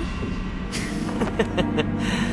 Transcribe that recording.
Ha ha ha ha.